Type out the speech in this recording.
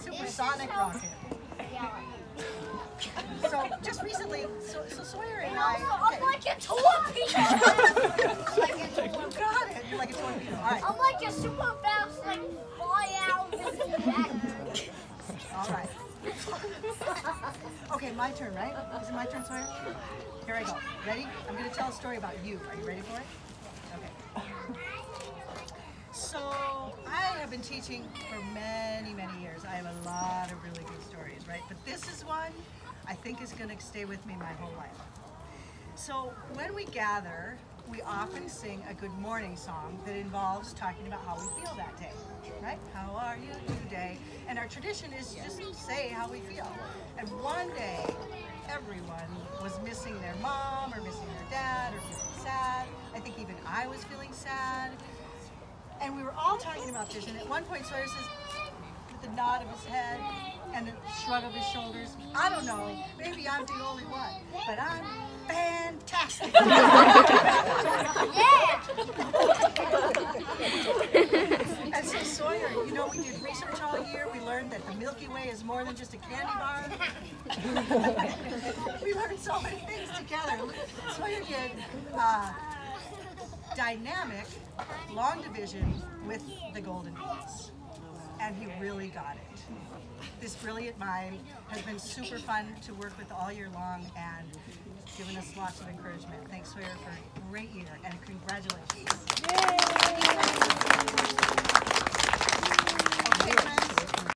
Supersonic rocket. So just recently, so, so Sawyer and I. I'm like a torpedo. You got it. You're like a torpedo. All right. I'm like a super fast, like fly out. All right. Okay, my turn, right? Is it my turn, Sawyer? Here I go. Ready? I'm going to tell a story about you. Are you ready for it? Okay. So, I have been teaching for many, many years. I have a lot of really good stories, right? But this is one I think is going to stay with me my whole life. So, when we gather, we often sing a good morning song that involves talking about how we feel that day, right? How are you today? And our tradition is just say how we feel. And one day, everyone was missing their mom or missing we were all talking about this. And at one point, Sawyer says, with a nod of his head and a shrug of his shoulders, I don't know, maybe I'm the only one, but I'm fantastic. yeah! And so Sawyer, you know, we did research all year. We learned that the Milky Way is more than just a candy bar. we learned so many things together. Sawyer did uh, dynamic long division with the Golden Bees. And he really got it. This brilliant mind has been super fun to work with all year long and given us lots of encouragement. Thanks, Sawyer, for a great year and congratulations. Okay,